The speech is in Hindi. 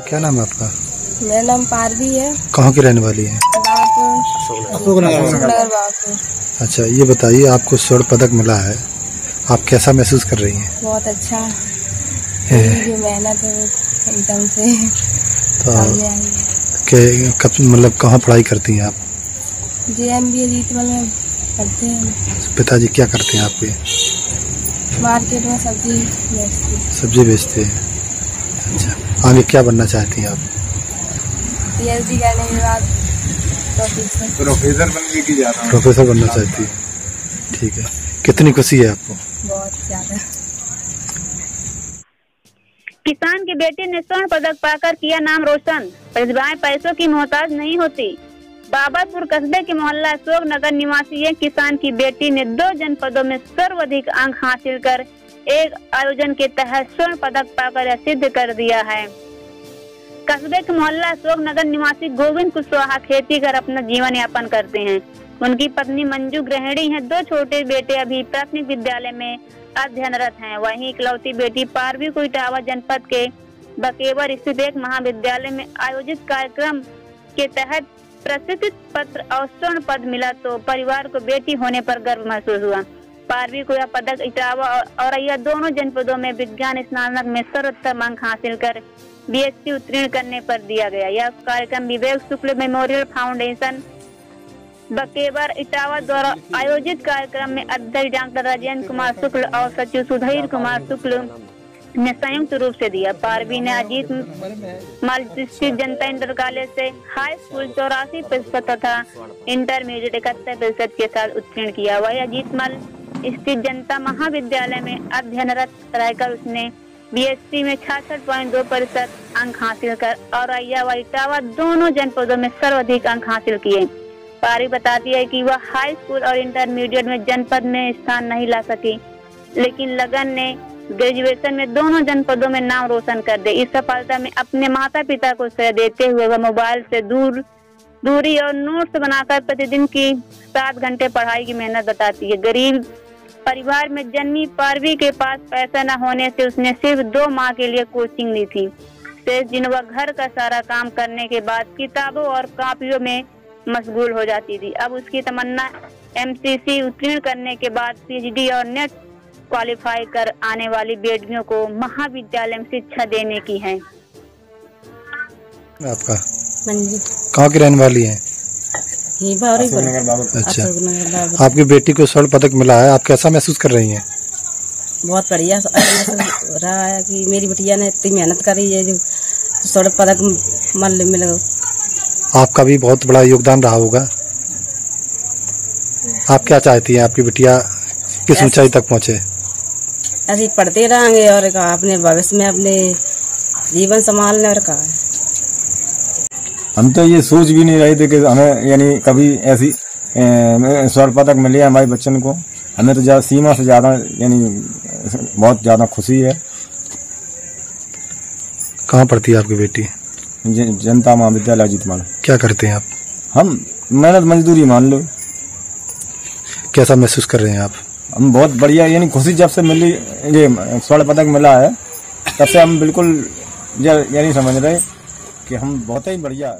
क्या नाम है आपका? मेरा नाम पारवी है। कहाँ की रहने वाली है? अच्छा ये बताइए आपको स्वर्ण पदक मिला है। आप कैसा महसूस कर रही हैं? बहुत अच्छा। है, मेहनत है एकदम से। तो के कब मतलब कहाँ पढ़ाई करती हैं आप? जे एम बी रीतमल में पढ़ते हैं। पिताजी क्या करते हैं आपके? मार्केट में सब्ज़ी बेचती। सब्ज़ी बेचते हैं। आगे क्या बनना चाहती हैं आप? पी एच डी करने के बाद प्रोफेसर प्रोफेसर बनने की जा रहा प्रोफेसर बनना चाहती हैं। ठीक है। कितनी खुशी है आपको? बहुत ज़्यादा। किसान के बेटे ने स्वर्ण पदक पाकर किया नाम रोशन। प्रतिभाएँ पैसों की मोहताज नहीं होती। बाबरपुर कस्बे के मोहल्ला अशोक नगर निवासी एक किसान की बेटी ने दो जनपदों में सर्वाधिक अंक हासिल कर एक आयोजन के तहत स्वर्ण पदक पाकर सिद्ध कर दिया है। कस्बे के मोहल्ला अशोक नगर निवासी गोविंद कुशवाहा खेती कर अपना जीवन यापन करते हैं। उनकी पत्नी मंजू गृहिणी है। दो छोटे बेटे अभी प्राथमिक विद्यालय में अध्ययनरत हैं। वहीं इकलौती बेटी पारवी को इटावा जनपद के बकेवर स्थित एक महाविद्यालय में आयोजित कार्यक्रम के तहत प्रसिद्ध पत्र और स्वर्ण पद मिला तो परिवार को बेटी होने पर गर्व महसूस हुआ। पारवी को यह पदक इटावा और औरैया दोनों जनपदों में विज्ञान स्नातक में सर्वोत्तम अंक हासिल कर बीएससी उत्तीर्ण करने पर दिया गया। यह कार्यक्रम विवेक शुक्ल मेमोरियल फाउंडेशन, बकेवर इटावा द्वारा आयोजित कार्यक्रम में अध्यक्ष डॉक्टर राजेंद्र कुमार शुक्ल और सचिव सुधीर कुमार शुक्ल ने संयुक्त रूप से दिया। पारवी ने अजीत मल स्थित जनता इंटर कॉलेज से हाई स्कूल चौरासी प्रतिशत तथा इंटरमीडिएट इकहत्तर प्रतिशत के साथ उत्तीर्ण किया। वही अजीत मल स्थित जनता महाविद्यालय में अध्ययनरत रहकर उसने बीएससी में छियासठ पॉइंट दो प्रतिशत अंक हासिल कर और अय्या व इटावा दोनों जनपदों में सर्वाधिक अंक हासिल किए। पारी बताती है कि वह हाई स्कूल और इंटरमीडिएट में जनपद में स्थान नहीं ला सकी, लेकिन लगन ने ग्रेजुएशन में दोनों जनपदों में नाम रोशन कर दे। इस सफलता में अपने माता पिता को श्रेय देते हुए वह मोबाइल से दूर, दूरी और नोट्स बनाकर प्रतिदिन की सात घंटे पढ़ाई की मेहनत बताती है। गरीब परिवार में जन्मी पारवी के पास पैसा न होने से उसने सिर्फ़ दो माह के लिए कोचिंग ली थी। शेष दिन वह घर का सारा काम करने के बाद किताबों और कापियों में मशगूल हो जाती थी। अब उसकी तमन्ना एमसीसी उत्तीर्ण करने के बाद पीएचडी और नेट क्वालिफाई कर आने वाली बेटियों को महाविद्यालय में शिक्षा देने की है। आपका? कहाँ की रहने वाली हैं? ही बावरी अच्छा। आपकी बेटी को स्वर्ण पदक मिला है आप कैसा महसूस कर रही हैं? बहुत बढ़िया रहा है कि मेरी बिटिया ने इतनी मेहनत करी है जो स्वर्ण पदक मल मिल आपका भी बहुत बड़ा योगदान रहा होगा। आप क्या चाहती हैं? आपकी बिटिया किस ऊंचाई तक पहुँचे? ऐसे पढ़ते रहेंगे और अपने भविष्य में अपने जीवन संभालने और का हम तो ये सोच भी नहीं रहे थे कि हमें यानी कभी ऐसी स्वर्ण पदक मिले हमारे बच्चन को। हमें तो ज़्यादा सीमा से ज़्यादा यानी बहुत ज़्यादा खुशी है। कहाँ पढ़ती है आपकी बेटी? जनता महाविद्यालय अजीतमाल। क्या करते हैं आप? हम मेहनत मजदूरी मान लो। कैसा महसूस कर रहे हैं आप? हम बहुत बढ़िया यानी खुशी जब से मिली ये स्वर्ण पदक मिला है तब से हम बिल्कुल यानी समझ रहे। कि हम बहुत ही बढ़िया